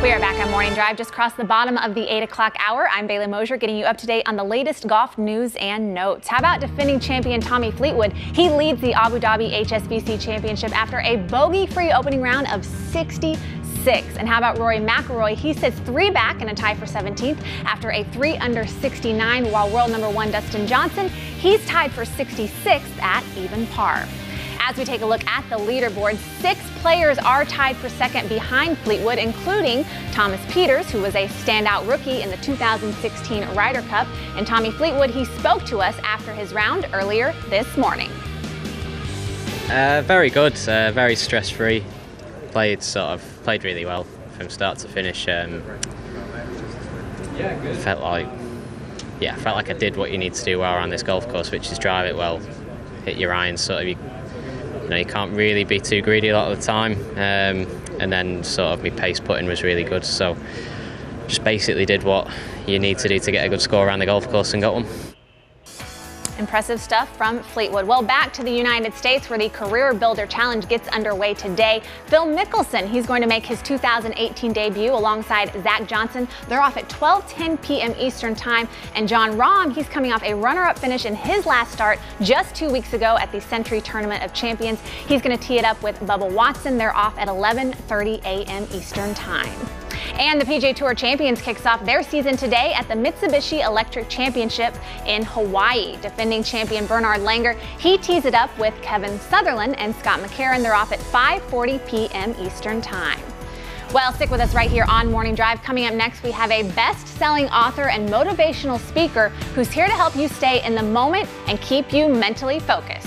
We are back on Morning Drive, just crossed the bottom of the 8 o'clock hour. I'm Bailey Mosier, getting you up to date on the latest golf news and notes. How about defending champion Tommy Fleetwood? He leads the Abu Dhabi HSBC Championship after a bogey-free opening round of 66. And how about Rory McIlroy? He sits three back in a tie for 17th after a three under 69, while world number one Dustin Johnson, he's tied for 66th at even par. As we take a look at the leaderboard, six players are tied for second behind Fleetwood, including Thomas Pieters, who was a standout rookie in the 2016 Ryder Cup. And Tommy Fleetwood, he spoke to us after his round earlier this morning. Uh, very good, uh, very stress-free. Played sort of played really well from start to finish. Um, felt like, yeah, felt like I did what you need to do well around this golf course, which is drive it well, hit your irons, sort of you you know, you can't really be too greedy a lot of the time. Um, and then sort of my pace putting was really good. So just basically did what you need to do to get a good score around the golf course and got one. Impressive stuff from Fleetwood. Well, back to the United States where the Career Builder Challenge gets underway today. Phil Mickelson, he's going to make his 2018 debut alongside Zach Johnson. They're off at 12:10 p.m. Eastern Time. And Jon Rahm, he's coming off a runner-up finish in his last start just two weeks ago at the Sentry Tournament of Champions. He's going to tee it up with Bubba Watson. They're off at 11:30 a.m. Eastern Time. And the PGA Tour Champions kicks off their season today at the Mitsubishi Electric Championship in Hawaii. Defending champion Bernard Langer, he tees it up with Kevin Sutherland and Scott McCarron. They're off at 5:40 p.m. Eastern Time. Well, stick with us right here on Morning Drive. Coming up next, we have a best-selling author and motivational speaker who's here to help you stay in the moment and keep you mentally focused.